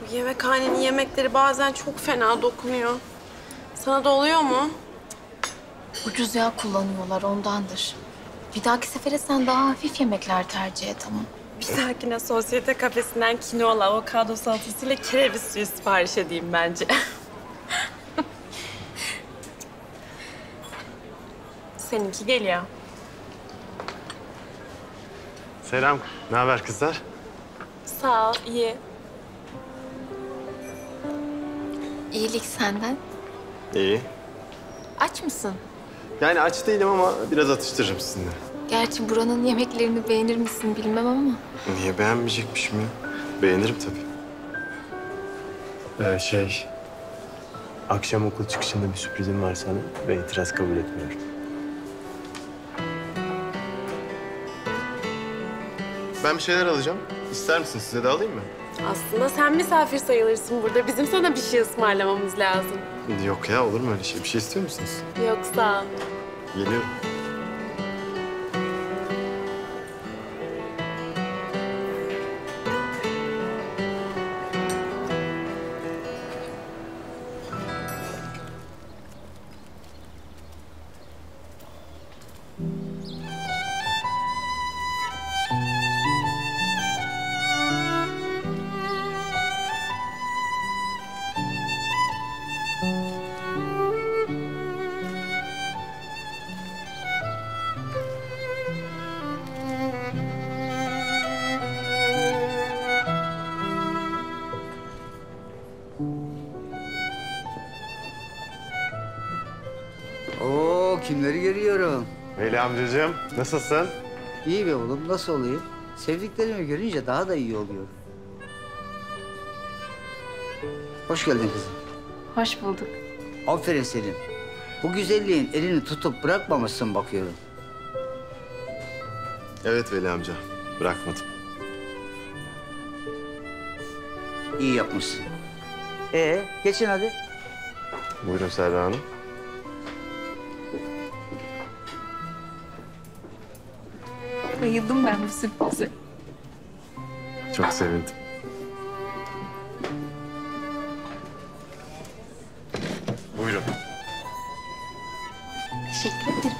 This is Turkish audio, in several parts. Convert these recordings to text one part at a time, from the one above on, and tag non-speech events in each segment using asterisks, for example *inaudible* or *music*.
Bu yemekhanenin yemekleri bazen çok fena dokunuyor. Sana da oluyor mu? Ucuz yağ kullanıyorlar ondandır. Bir dahaki sefere sen daha hafif yemekler tercih et ama. Bir dahakine sosyete kafesinden kinoalı avokado salatasıyla kereviz suyu sipariş edeyim bence. *laughs* Seninki geliyor. Selam. Ne haber kızlar? Sağ ol, iyi. İyilik senden. İyi. Aç mısın? Yani aç değilim ama biraz atıştırırım sizinle. Gerçi buranın yemeklerini beğenir misin bilmem ama. Niye beğenmeyecekmişim ya? Beğenirim tabii. Ee, şey... Akşam okul çıkışında bir sürprizim var sana ve itiraz kabul etmiyorum. Ben bir şeyler alacağım. İster misin? Size de alayım mı? Aslında sen misafir sayılırsın burada. Bizim sana bir şey ısmarlamamız lazım. Yok ya olur mu öyle şey? Bir şey istiyor musunuz? Yok sağ ol. Geliyor. Kimleri görüyorum. Veli amcacığım nasılsın? İyi be oğlum nasıl olayım? Sevdiklerimi görünce daha da iyi oluyorum. Hoş geldin kızım. Hoş bulduk. Aferin senin. Bu güzelliğin elini tutup bırakmamışsın bakıyorum. Evet Veli amca. Bırakmadım. İyi yapmışsın. Ee, geçin hadi. Buyurun Serra Hanım. Bayıldım ben bu sürprize. Çok sevindim. Buyurun. Teşekkür ederim.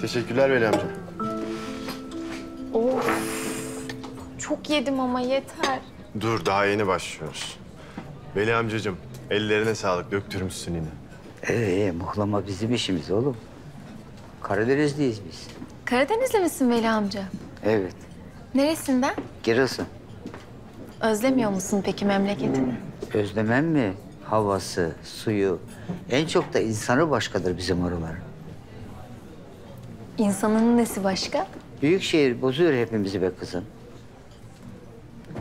Teşekkürler Veli amca. Çok yedim ama yeter. Dur daha yeni başlıyoruz. Veli amcacığım ellerine sağlık döktürmüşsün yine. Ee, muhlama bizim işimiz oğlum. Karadenizliyiz biz. Karadenizli misin Veli amca? Evet, Neresinden? Giresun. Özlemiyor musun peki memleketini? Özlemem mi? Havası, suyu. En çok da insanı başkadır bizim oraların. İnsanın nesi başka? Büyük şehir bozuyor hepimizi be kızım.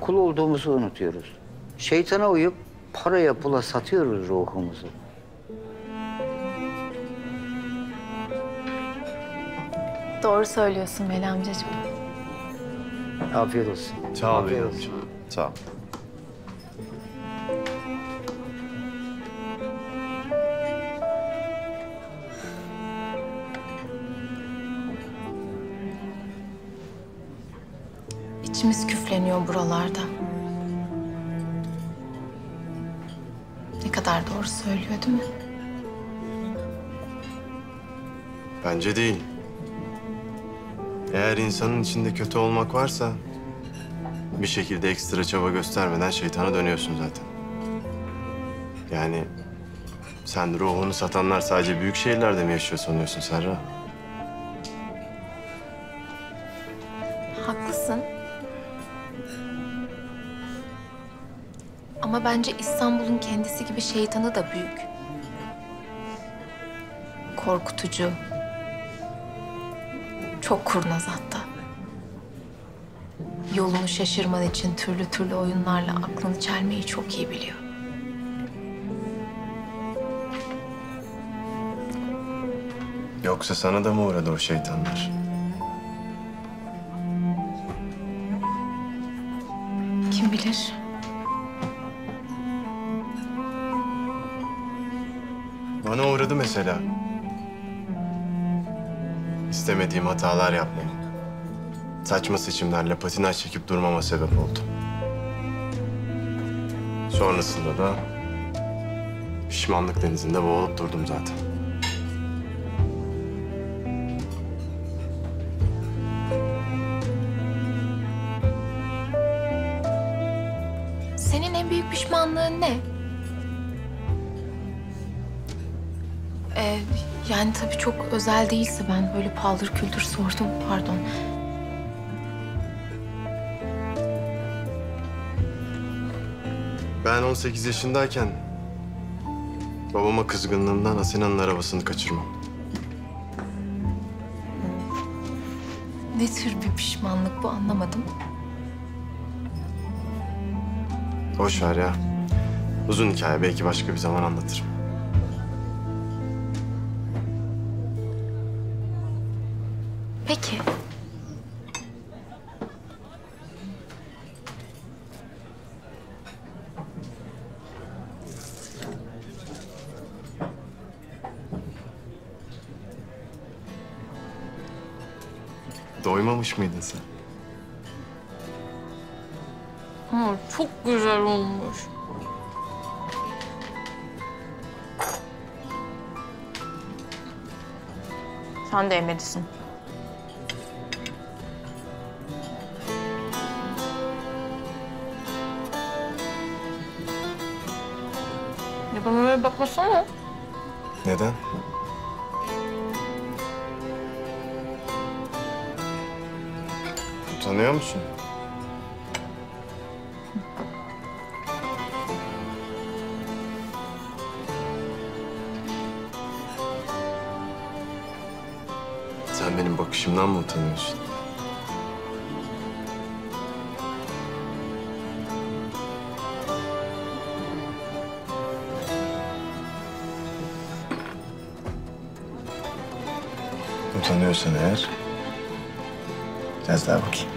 Kul olduğumuzu unutuyoruz. Şeytana uyup paraya pula satıyoruz ruhumuzu. Doğru söylüyorsun Veli amcacığım. Afiyet olsun. Sağ ol Veli Afiyet amca. olsun. Sağ ol. İçimiz küfleniyor buralarda. Ne kadar doğru söylüyor değil mi? Bence değil. Eğer insanın içinde kötü olmak varsa... ...bir şekilde ekstra çaba göstermeden şeytana dönüyorsun zaten. Yani... ...sen ruhunu satanlar sadece büyük şehirlerde mi yaşıyor sanıyorsun Serra? Ama bence İstanbul'un kendisi gibi şeytanı da büyük. Korkutucu. Çok kurnaz hatta. Yolunu şaşırman için türlü türlü oyunlarla aklını çelmeyi çok iyi biliyor. Yoksa sana da mı uğradı o şeytanlar? Kim bilir? Uğradı mesela. İstemediğim hatalar yapmam. Saçma seçimlerle patinaj çekip durmama sebep oldu. Sonrasında da pişmanlık denizinde boğulup durdum zaten. Senin en büyük pişmanlığın ne? Ee, yani tabii çok özel değilse ben böyle paldır küldür sordum pardon. Ben 18 yaşındayken babama kızgınlığımdan Asena'nın arabasını kaçırmam. Ne tür bir pişmanlık bu anlamadım. Boş ver ya. Uzun hikaye belki başka bir zaman anlatırım. Doymamış mıydın sen? Ama çok güzel olmuş. Sen de yemelisin. Ya bana öyle bakmasana. Neden? Utanıyor musun? Sen benim bakışımdan mı utanıyorsun? Utanıyorsan eğer biraz daha bakayım.